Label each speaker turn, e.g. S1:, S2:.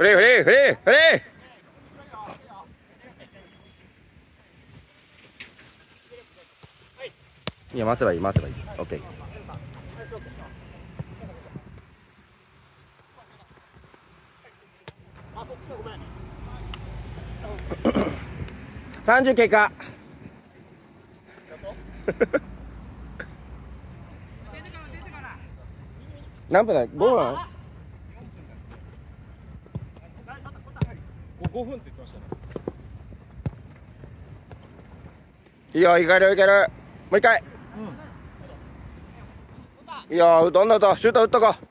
S1: フリーフリーフリーフリーいや待てばいい待てばいい。オッケー30経過何分だ5分
S2: 5分って言ってましたね。
S1: いいよいけるいける。もう一回、いいよどんどんとシュート打っとこう